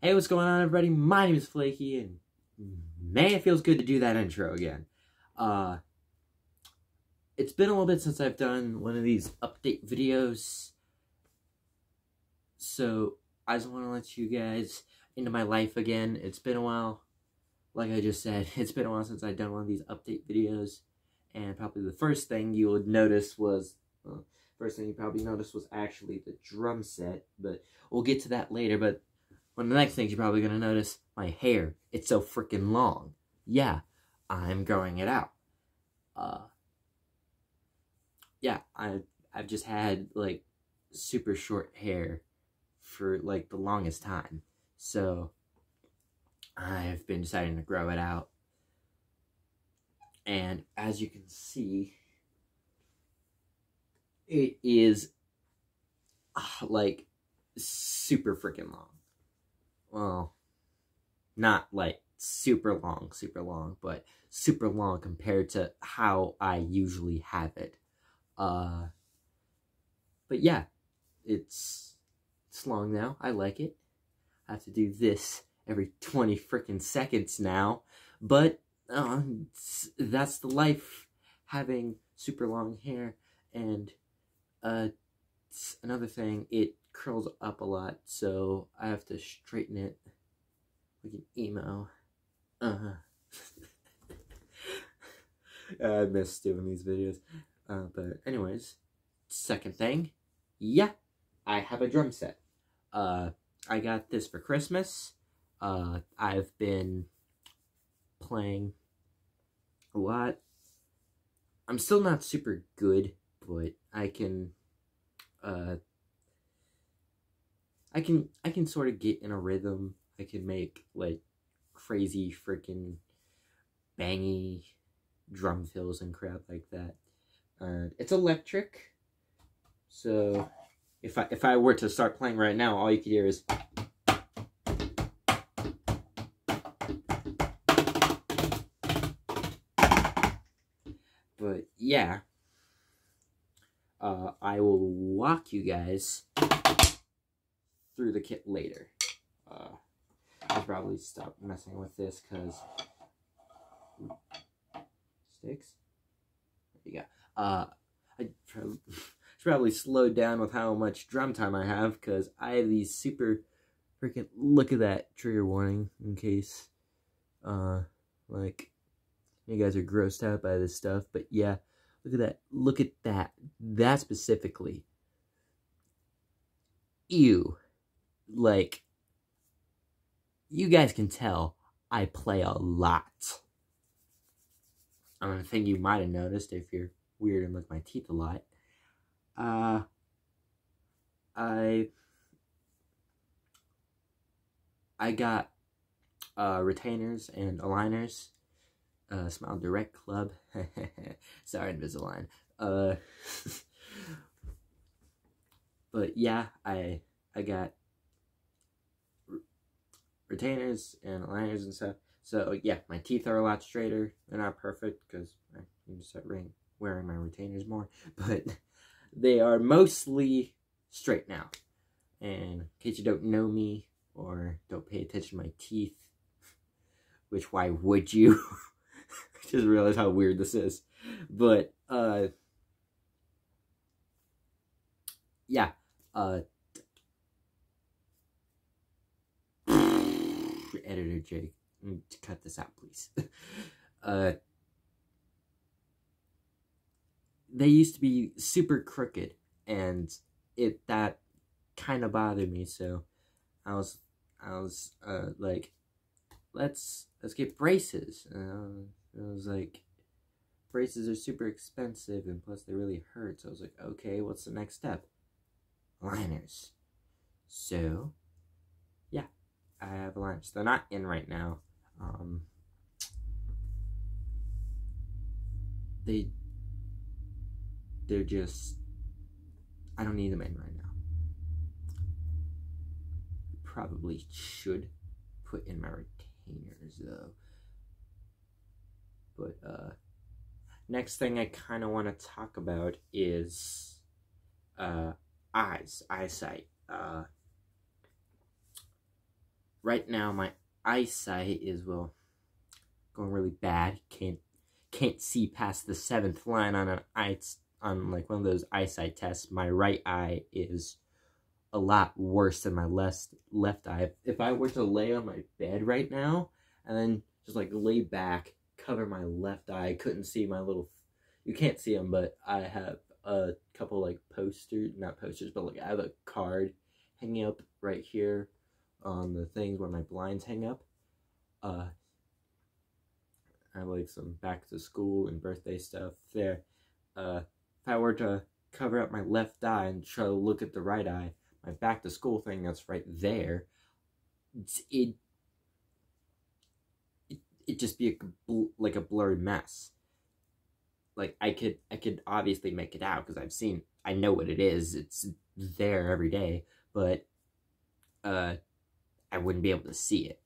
Hey, what's going on, everybody? My name is Flaky, and man, it feels good to do that intro again. Uh, it's been a little bit since I've done one of these update videos, so I just want to let you guys into my life again. It's been a while, like I just said, it's been a while since I've done one of these update videos, and probably the first thing you would notice was, well, first thing you probably noticed was actually the drum set, but we'll get to that later, but one of the next things you're probably going to notice, my hair. It's so freaking long. Yeah, I'm growing it out. Uh, yeah, I, I've just had, like, super short hair for, like, the longest time. So, I've been deciding to grow it out. And as you can see, it is, uh, like, super freaking long well, not like super long, super long, but super long compared to how I usually have it. Uh, but yeah, it's, it's long now. I like it. I have to do this every 20 freaking seconds now. But uh, that's the life having super long hair. And uh, another thing, it curls up a lot, so I have to straighten it like an emo. Uh-huh. I miss doing these videos. Uh, but anyways, second thing, yeah, I have a drum set. Uh, I got this for Christmas. Uh, I've been playing a lot. I'm still not super good, but I can, uh, I can I can sort of get in a rhythm. I can make like crazy freaking bangy drum fills and crap like that. Uh, it's electric, so if I if I were to start playing right now, all you could hear is. But yeah, uh, I will walk you guys through the kit later. Uh, I'll probably stop messing with this because sticks. There you go. Uh, I probably, probably slowed down with how much drum time I have because I have these super freaking look at that trigger warning in case uh like you guys are grossed out by this stuff but yeah look at that look at that that specifically ew like, you guys can tell I play a lot. Another thing you might have noticed if you're weird and look my teeth a lot. Uh, I, I got uh, retainers and aligners. Uh, Smile Direct Club. Sorry, Invisalign. Uh, but yeah, I I got retainers and aligners and stuff. So yeah, my teeth are a lot straighter. They're not perfect because I need to start wearing my retainers more, but they are mostly straight now. And in case you don't know me or don't pay attention to my teeth, which why would you? I just realized how weird this is. But uh yeah, uh editor Jake, mm, cut this out, please. uh, they used to be super crooked, and it that kind of bothered me. So I was I was uh, like, let's let's get braces. Uh, I was like, braces are super expensive, and plus they really hurt. So I was like, okay, what's the next step? Liners. So I have lunch. They're not in right now. Um, they, they're just, I don't need them in right now. Probably should put in my retainers though. But, uh, next thing I kind of want to talk about is, uh, eyes, eyesight. Uh, right now my eyesight is well going really bad. Can't can't see past the seventh line on an eye on like one of those eyesight tests. My right eye is a lot worse than my left left eye. If I were to lay on my bed right now and then just like lay back, cover my left eye, couldn't see my little. You can't see them, but I have a couple like posters, not posters, but like I have a card hanging up right here on the things where my blinds hang up. Uh, I have like some back to school and birthday stuff there. Uh, if I were to cover up my left eye and try to look at the right eye, my back to school thing that's right there, it it it just be a like a blurred mess. Like I could I could obviously make it out because I've seen I know what it is. It's there every day, but uh, I wouldn't be able to see it.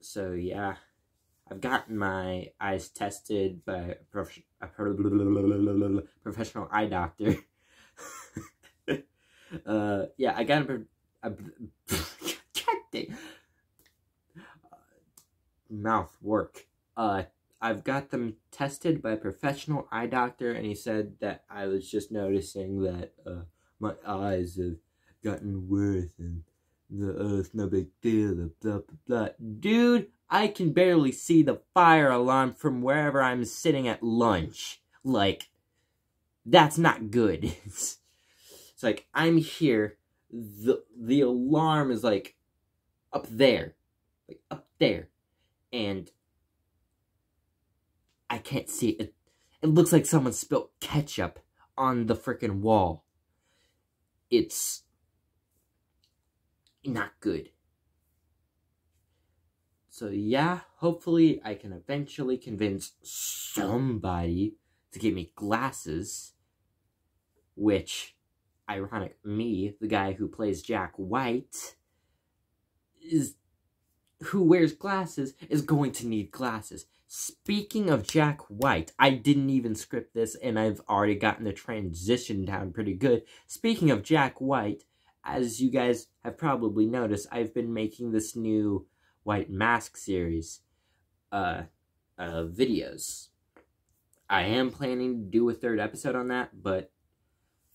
So yeah. I've gotten my eyes tested by a, prof a professional eye doctor. uh, yeah, I got a, a, mouth work. Uh, I've got them tested by a professional eye doctor, and he said that I was just noticing that uh, my eyes have gotten worse, and the earth's no big deal, blah, blah, blah. Dude, I can barely see the fire alarm from wherever I'm sitting at lunch. Like, that's not good. it's, like, I'm here, the, the alarm is like, up there. Like, up there. And I can't see it. It looks like someone spilled ketchup on the freaking wall. It's not good. So yeah, hopefully I can eventually convince somebody to give me glasses, which, ironic, me, the guy who plays Jack White, is who wears glasses is going to need glasses. Speaking of Jack White, I didn't even script this and I've already gotten the transition down pretty good. Speaking of Jack White, as you guys have probably noticed, I've been making this new White Mask series uh, uh, videos. I am planning to do a third episode on that, but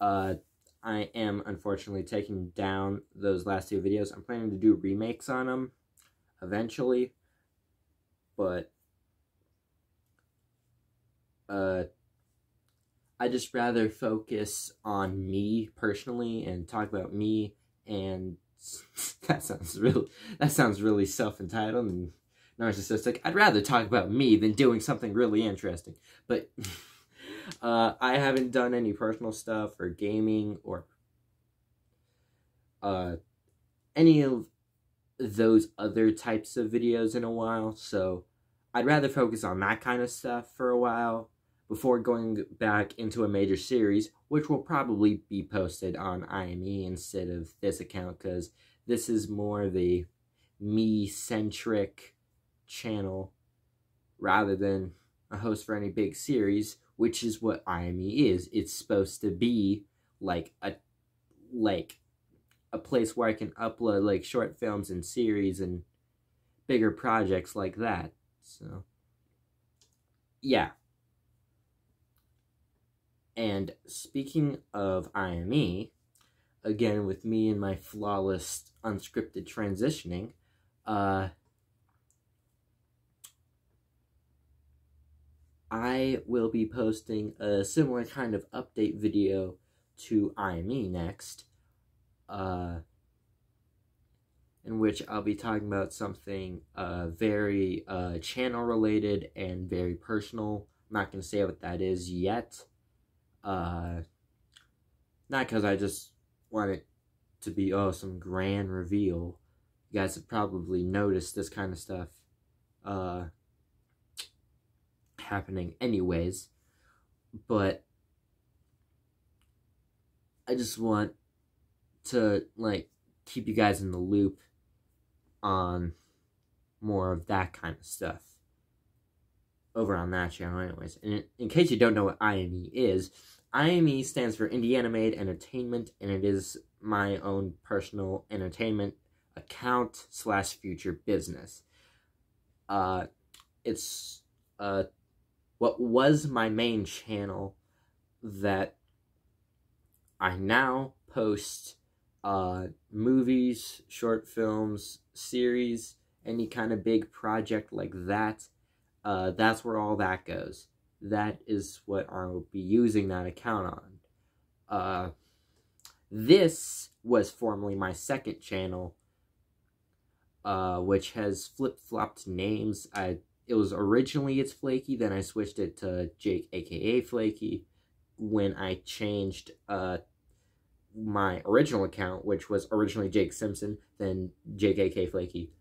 uh, I am unfortunately taking down those last two videos. I'm planning to do remakes on them eventually, but uh, I just rather focus on me personally and talk about me and that sounds real. That sounds really self-entitled and narcissistic. I'd rather talk about me than doing something really interesting. But uh, I haven't done any personal stuff or gaming or uh, any of those other types of videos in a while. So I'd rather focus on that kind of stuff for a while before going back into a major series, which will probably be posted on IME instead of this account, because this is more the me-centric channel rather than a host for any big series, which is what IME is. It's supposed to be like a like a place where I can upload like short films and series and bigger projects like that. So yeah. And speaking of IME, again with me and my flawless unscripted transitioning, uh, I will be posting a similar kind of update video to IME next, uh, in which I'll be talking about something uh, very uh, channel related and very personal. I'm not going to say what that is yet. Uh, not because I just want it to be, oh, some grand reveal. You guys have probably noticed this kind of stuff uh, happening anyways. But I just want to, like, keep you guys in the loop on more of that kind of stuff over on that channel anyways. And in case you don't know what IME is, IME stands for Indiana Made Entertainment, and it is my own personal entertainment account slash future business. Uh, it's uh, what was my main channel that I now post uh, movies, short films, series, any kind of big project like that. Uh, that's where all that goes. That is what I'll be using that account on. Uh, this was formerly my second channel, uh, which has flip-flopped names. I It was originally It's Flaky, then I switched it to Jake, aka Flaky, when I changed uh, my original account, which was originally Jake Simpson, then Jake, aka Flaky,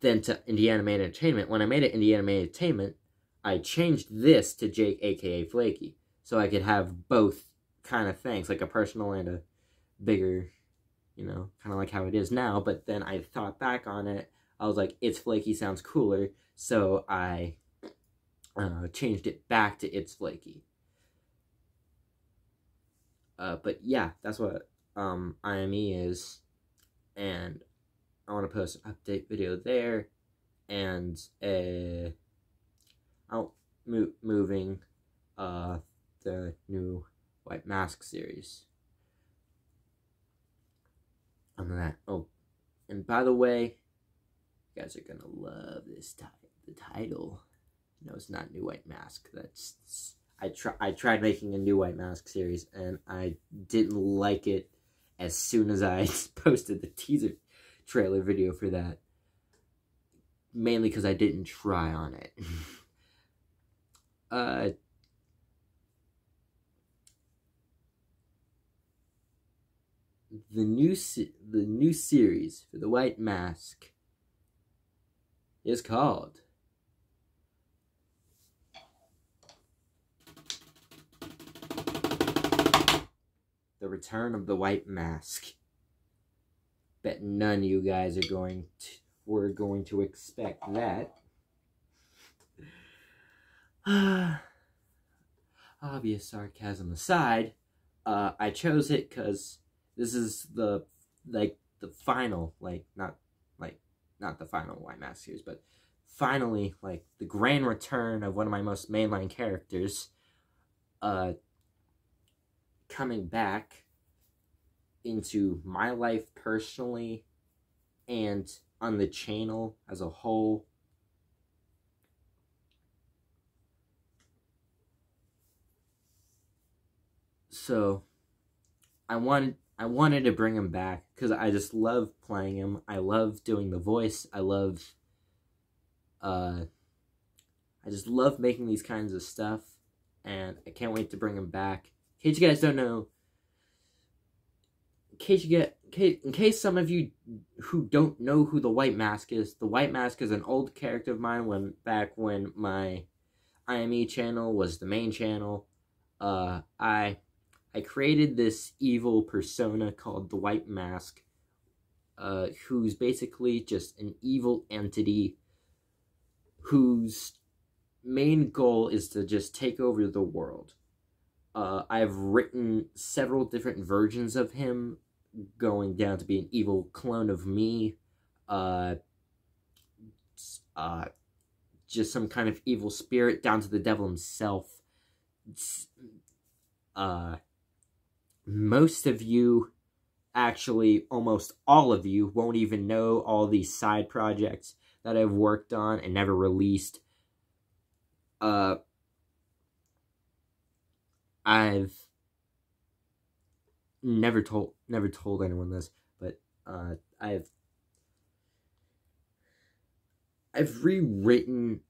then to Indiana Man Entertainment. When I made it Indiana Man Entertainment, I changed this to Jake, aka Flaky, so I could have both kind of things, like a personal and a bigger, you know, kind of like how it is now. But then I thought back on it, I was like, it's flaky sounds cooler, so I uh, changed it back to it's flaky. Uh, but yeah, that's what um, IME is, and I want to post an update video there, and a out mo moving uh, the new White Mask series. On that, oh, and by the way, you guys are gonna love this title. The title, no, it's not New White Mask. That's I try. I tried making a New White Mask series, and I didn't like it as soon as I posted the teaser trailer video for that. Mainly because I didn't try on it. uh, the new the new series for the White Mask is called The Return of the White Mask. Bet none of you guys are going to were going to expect that. Obvious sarcasm aside, uh, I chose it because this is the like the final like not like not the final White Mask series, but finally like the grand return of one of my most mainline characters uh coming back into my life personally and on the channel as a whole so I wanted I wanted to bring him back because I just love playing him. I love doing the voice. I love, uh, I just love making these kinds of stuff, and I can't wait to bring him back. In case you guys don't know, in case you get, in case some of you who don't know who the White Mask is, the White Mask is an old character of mine when back when my IME channel was the main channel. Uh, I I created this evil persona called the White Mask, uh, who's basically just an evil entity whose main goal is to just take over the world. Uh, I've written several different versions of him, going down to be an evil clone of me, uh, uh, just some kind of evil spirit, down to the devil himself. Uh, most of you, actually almost all of you, won't even know all these side projects that I've worked on and never released. Uh, I've never told never told anyone this, but uh, I've I've rewritten,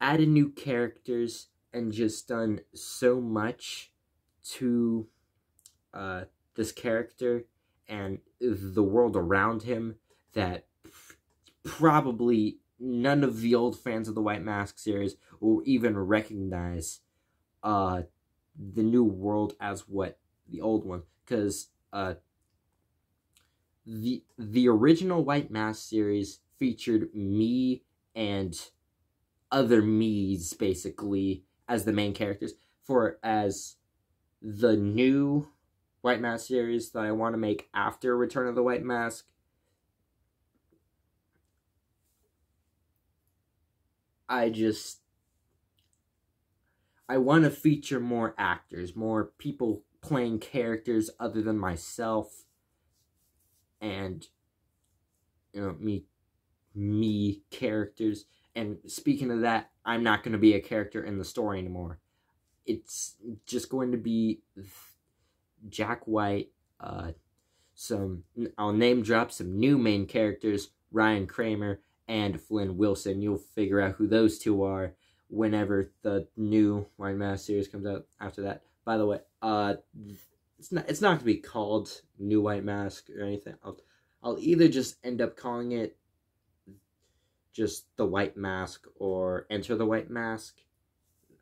added new characters, and just done so much to uh, this character and the world around him that probably none of the old fans of the White Mask series will even recognize uh, the new world as what the old one because uh the the original white mask series featured me and other me's basically as the main characters for as the new white Mask series that i want to make after return of the white mask. I just I want to feature more actors, more people playing characters other than myself and you know me me characters. And speaking of that i'm not going to be a character in the story anymore. It's just going to be jack white uh some i'll name drop some new main characters ryan kramer and flynn wilson. You'll figure out who those two are whenever the new white mask series comes out after that. By the way uh it's not it's not to be called new white mask or anything. I'll i'll either just end up calling it just the white mask or enter the white mask.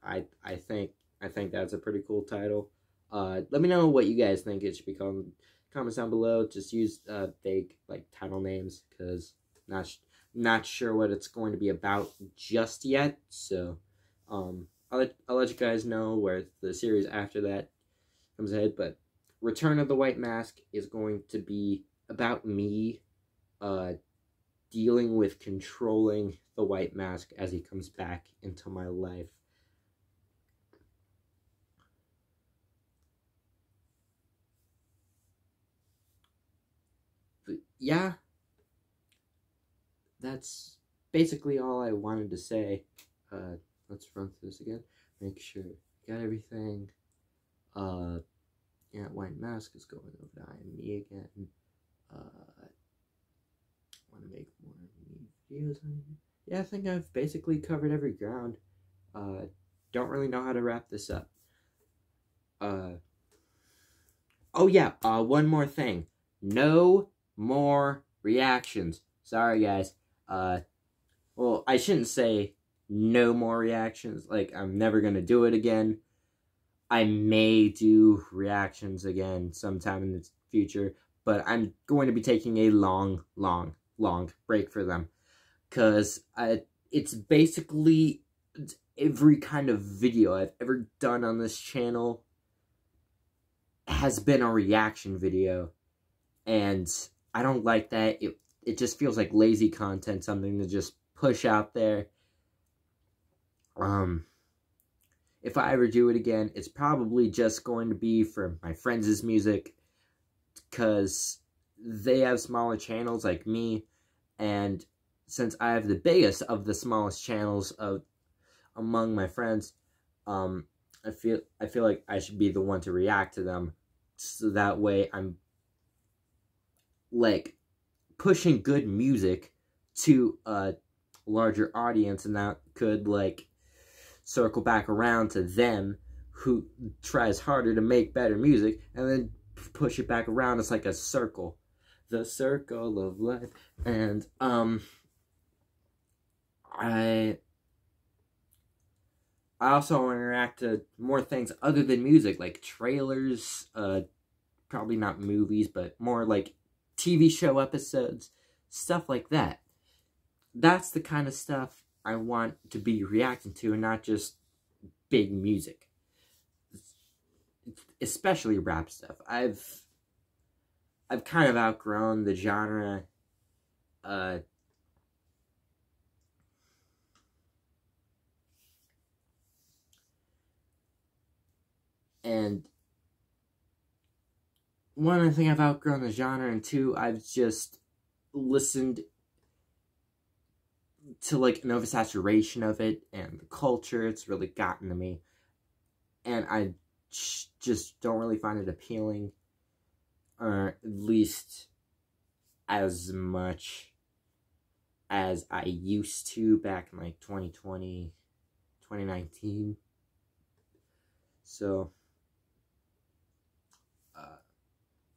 I i think i think that's a pretty cool title. Uh let me know what you guys think. It should be called comments down below. Just use uh fake like title names because not not sure what it's going to be about just yet so um I'll let, I'll let you guys know where the series after that comes ahead but return of the white mask is going to be about me uh dealing with controlling the white mask as he comes back into my life. Yeah, that's basically all I wanted to say. Uh, let's run through this again. Make sure got everything. Uh, yeah, white mask is going over to IME again. Uh, want to make more videos on here. Yeah, I think I've basically covered every ground. Uh, don't really know how to wrap this up. Uh, oh yeah, uh, one more thing. No more reactions. Sorry, guys. Uh, well, I shouldn't say no more reactions. Like, I'm never gonna do it again. I may do reactions again sometime in the future, but I'm going to be taking a long, long long break for them because it's basically every kind of video I've ever done on this channel has been a reaction video and I don't like that it it just feels like lazy content something to just push out there. Um if I ever do it again it's probably just going to be for my friends' music because they have smaller channels like me, and since I have the biggest of the smallest channels of among my friends, um, I feel I feel like I should be the one to react to them, so that way I'm like pushing good music to a larger audience, and that could like circle back around to them who tries harder to make better music, and then push it back around. It's like a circle the circle of life. And, um, I, I also want to react to more things other than music, like trailers, uh, probably not movies, but more like TV show episodes, stuff like that. That's the kind of stuff I want to be reacting to and not just big music. Especially rap stuff. I've I've kind of outgrown the genre. Uh, and one, I think I've outgrown the genre, and two, I've just listened to like an oversaturation of it and the culture. It's really gotten to me, and I just don't really find it appealing or at least as much as I used to back in like 2020, 2019. So, uh,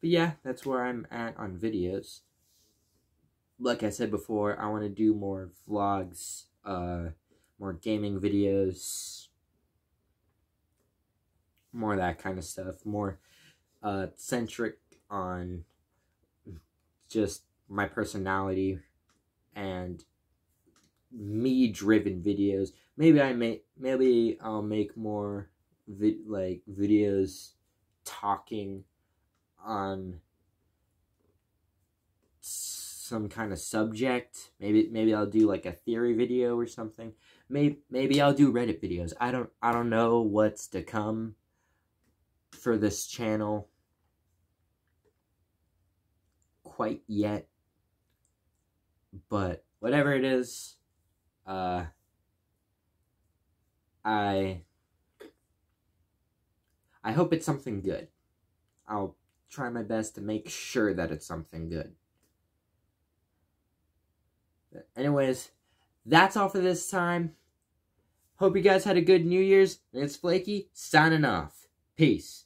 but yeah, that's where I'm at on videos. Like I said before, I want to do more vlogs, uh, more gaming videos, more that kind of stuff, more, uh, centric on just my personality and me driven videos. Maybe I may maybe I'll make more vi like videos talking on some kind of subject. Maybe maybe I'll do like a theory video or something. Maybe maybe I'll do Reddit videos. I don't I don't know what's to come for this channel quite yet. But whatever it is, uh I I hope it's something good. I'll try my best to make sure that it's something good. But anyways, that's all for this time. Hope you guys had a good New Year's. It's Flaky, signing off. Peace.